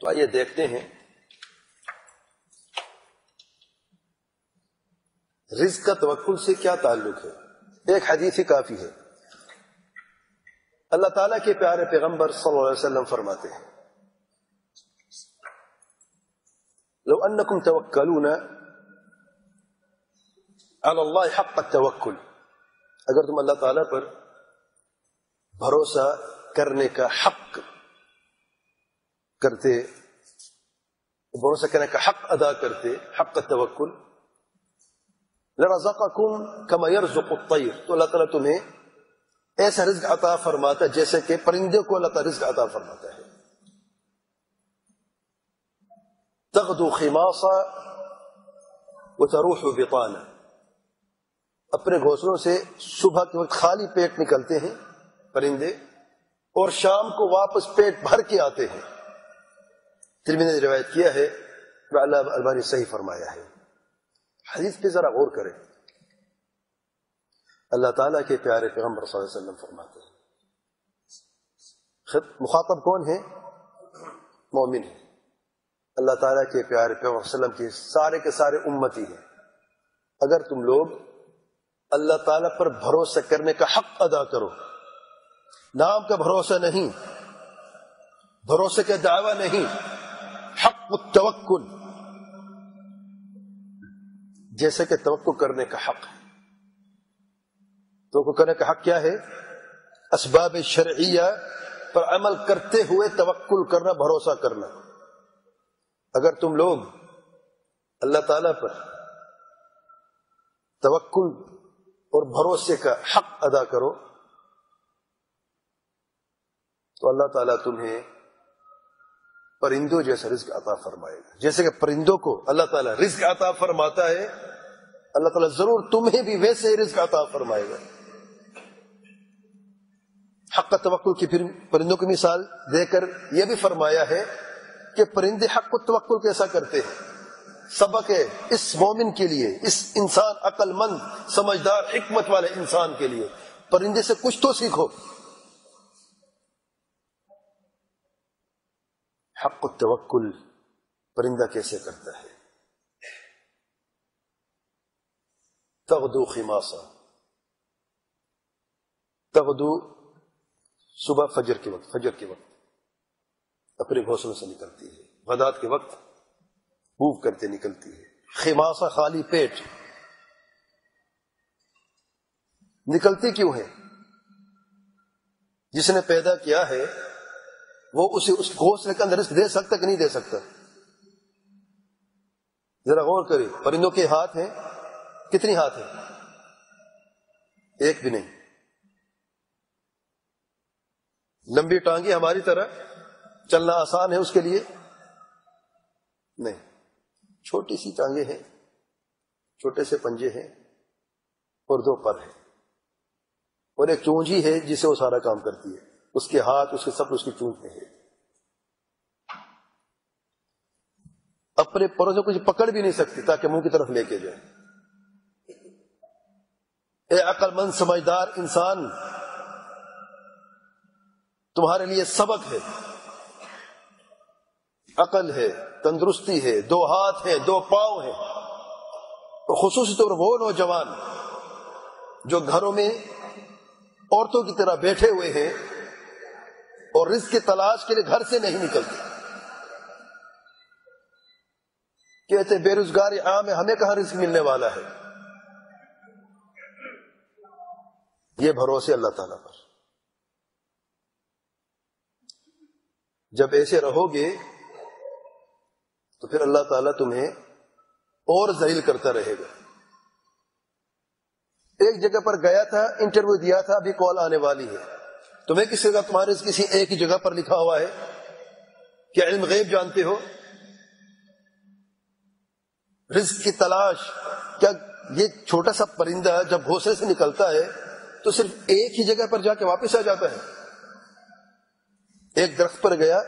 तो आइए देखते हैं। रिज का तवक्कुल से क्या ताल्लुक है? एक हदीस ही काफ़ी है। अल्लाह ताला के प्यारे पैगंबर सल्लल्लाहु अलैहि वसल्लम फरमाते हैं, लो अन्नकुम तवक्कलून अल्लाह हक तवक्कुल। अगर तुम अल्लाह ताला पर भरोसा करने का हक करते भरोसा करने का हक अदा करते, हक तवक्कुल। लरज़क़कुम कमा यरज़ुक़ु तैर तो अल्लाह ताला तुम्हें ऐसा रिज्क अता फरमाता है जैसे कि परिंदे को अल्लाह ताला रिज्क अता फरमाता है। तगदु खिमासा व तरूह बिताना अपने घोंसलों से सुबह के वक्त खाली पेट निकलते हैं परिंदे, और शाम को वापस पेट भर के आते हैं। तिरमिन ने रिवायत किया है अल्लाह अलबानी सही फरमाया है। हदीस पे जरा गौर करें। अल्लाह ताला के प्यारे पैगंबर वसल्लम फरमाते हैं मुखातब कौन है? मोमिन है। अल्लाह ताला के प्यारे पैगंबर वसल्लम के सारे के सारे उम्मती हैं। अगर तुम लोग अल्लाह ताला पर भरोसा करने का हक अदा करो, नाम का भरोसा नहीं, भरोसे का दावा नहीं हक तवक्कुल। जैसे कि तवक्को करने का हक है। तो करने का हक क्या है? असबाब शर्या पर अमल करते हुए तवक्कुल करना, भरोसा करना। अगर तुम लोग अल्लाह ताला पर तवक्कुल और भरोसे का हक अदा करो तो अल्लाह ताला तुम्हें परिंदों जैसा रिस्क अता फरमाएगा जैसे कि परिंदों को अल्लाह ताला रिस्क अता फरमाता है, अल्लाह ताला ज़रूर तुम्हें भी वैसे ही रिस्क अता फरमाएगा। हक का तवक्ल की फिर परिंदों की मिसाल देकर यह भी फरमाया है कि परिंदे हक को तवक्ल कैसा करते हैं? सबक है इस मोमिन के लिए, इस इंसान अक्लमंद, समझदार, हिकमत वाले इंसान के लिए। परिंदे से कुछ तो सीखो। हक तवक्ल परिंदा कैसे करता है? तगदू खिमासा। तगदू सुबह फजर के वक्त, फजर के वक्त। अपने घोंसलों से निकलती है। गदात के वक्त मूव करते निकलती है। खिमासा खाली पेट। निकलती क्यों है? जिसने पैदा किया है वो उसे उस घोसले के अंदर दे सकता कि नहीं दे सकता? जरा गौर करिए, परिंदों के हाथ हैं? कितनी हाथ है? एक भी नहीं। लंबी टांगी हमारी तरह, चलना आसान है उसके लिए? नहीं। छोटी सी टांगे हैं, छोटे से पंजे हैं, और दो पर है। और एक चूंजी है जिसे वो सारा काम करती है। उसके हाथ, उसके सब उसकी में है। अपने परों से कुछ पकड़ भी नहीं सकती, ताकि मुँह की तरफ़ लेके जाए। ए अकलमंद, समझदार इंसान, तुम्हारे लिए सबक है। अकल है, तंदुरुस्ती है, दो हाथ है, दो पाव है। तो खसूस तौर वो नौजवान, जो घरों में औरतों की तरह बैठे हुए हैं और रिस्क की तलाश के लिए घर से नहीं निकलते। कहते, बेरोजगारी आम है, हमें कहा रिस्क मिलने वाला है? ये भरोसे अल्लाह ताला पर। जब ऐसे रहोगे तो फिर अल्लाह ताला तुम्हें और जहील करता रहेगा। एक जगह पर गया था, इंटरव्यू दिया था, अभी कॉल आने वाली है। तुम्हें किसी जगह तुम्हारे किसी एक ही जगह पर लिखा हुआ है क्या इल्म गैब जानते हो? रिस्क की तलाश। क्या ये छोटा सा परिंदा जब घोसले से निकलता है तो सिर्फ़ एक ही जगह पर जाके वापस आ जाता है? एक दरख्त पर गया,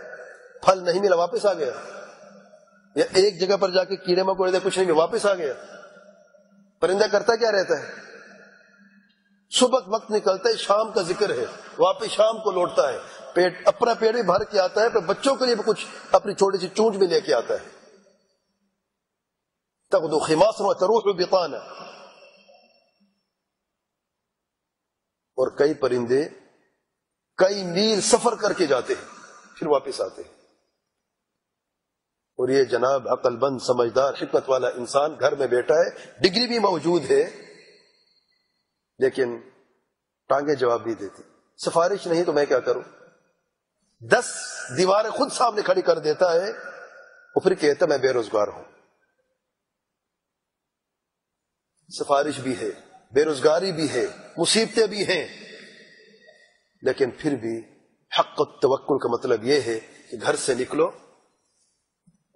फल नहीं मिला, वापस आ गया। या एक जगह पर जाके कीड़े मकोड़े कुछ नहीं वापस आ गया। परिंदा करता क्या रहता है? सुबह वक्त निकलता है, शाम का ज़िक्र है। वापस शाम को लौटता है। पेट, अपना पेट भी भर के आता है पर बच्चों के लिए भी कुछ अपनी छोटी सी चूंच भी लेके आता है। तक दो खिमास तरूह बिताना। और कई परिंदे, कई मील सफ़र करके जाते हैं, फिर वापस आते हैं। और ये जनाब अकलबंद समझदार हिकमत वाला इंसान घर में बैठा है, डिग्री भी मौजूद है। लेकिन टांगे जवाब नहीं देती। सिफारिश नहीं तो मैं क्या करूँ? दस दीवारें खुद सामने खड़ी कर देता है और फिर कहता मैं बेरोजगार हूँ। सिफारिश भी है, बेरोजगारी भी है, मुसीबतें भी हैं। लेकिन फिर भी हक तवक्ल का मतलब यह है कि घर से निकलो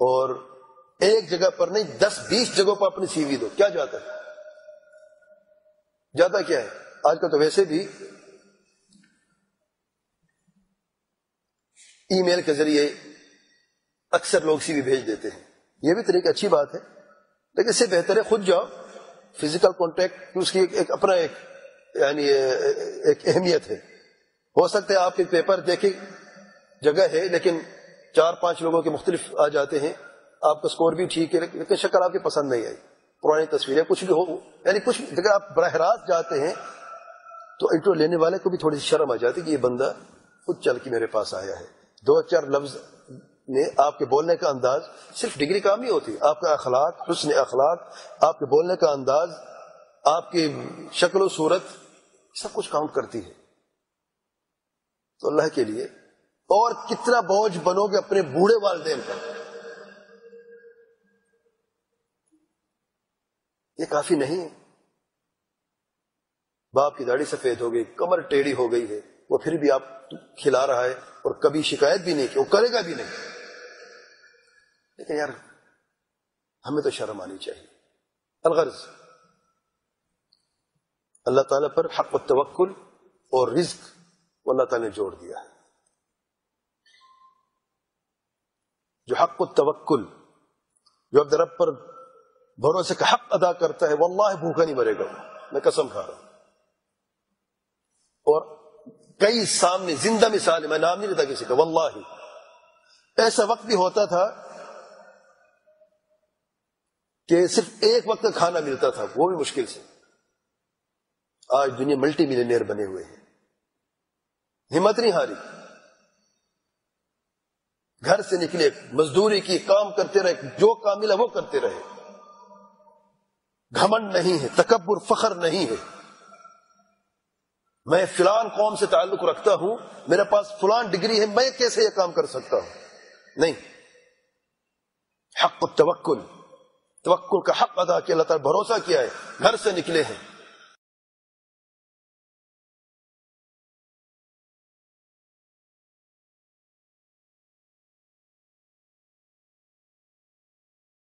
और एक जगह पर नहीं, दस बीस जगहों पर अपनी सीवी दो। क्या जाता है? ज़्यादा क्या है? आजकल तो वैसे भी ईमेल के ज़रिए अक्सर लोग सीवी भेज देते हैं। यह भी तरीके अच्छी बात है। लेकिन इससे बेहतर है खुद जाओ फ़िज़िकल कांटेक्ट उसकी एक, एक अपना एक यानी एक अहमियत है। हो सकता है आपके पेपर देखे जगह है लेकिन चार पाँच लोगों के मुख्तलिफ़ आ जाते हैं आपका स्कोर भी ठीक है लेकिन शक्ल आपकी पसंद नहीं आई। पुरानी तस्वीरें, कुछ भी हो, यानी कुछ जगह आप बरह रास्त जाते हैं तो इंटरव्यू लेने वाले को भी थोड़ी सी शर्म आ जाती कि ये बंदा खुद चल के मेरे पास आया है। दो चार लफ्ज ने आपके बोलने का अंदाज सिर्फ़ डिग्री काम ही होती, आपका अखलाक, हुसन अखलाक, आपके बोलने का अंदाज, आपकी शक्ल सूरत, सब कुछ काउंट करती है। तो अल्लाह के लिए, और कितना बोझ बनोगे अपने बूढ़े वालदेन पर। ये काफ़ी नहीं है। बाप की दाढ़ी सफ़ेद हो गई, कमर टेढ़ी हो गई है। वो फिर भी आप खिला रहा है और कभी शिकायत भी नहीं की, वो करेगा भी नहीं। लेकिन यार, हमें तो शर्म आनी चाहिए। अलगर्ज। अल्लाह ताला पर हक तवक्ल और रिज्क अल्लाह ताला ने जोड़ दिया है। जो हक तवक्ल जो अब रब पर भरोसे का हक अदा करता है, वल्लाह भूखा नहीं मरेगा। मैं कसम खा रहा हूँ। और कई सामने, ज़िंदा मिसाल मैं नाम नहीं लेता किसी का, वल्लाह। ऐसा वक्त भी होता था कि सिर्फ़ एक वक्त का खाना मिलता था, वो भी मुश्किल से। आज दुनिया मल्टी मिलीनियर बने हुए हैं। हिम्मत नहीं हारी। घर से निकले, मजदूरी की, काम करते रहे, जो काम मिला वो करते रहे। घमंड नहीं है तकबर फखर नहीं है। मैं फिलान कौम से ताल्लुक रखता हूँ, मेरे पास फलान डिग्री है, मैं कैसे यह काम कर सकता हूँ? नहीं। हक तवक्ल तवक्ल का हक अदा किया भरोसा किया है, घर से निकले हैं।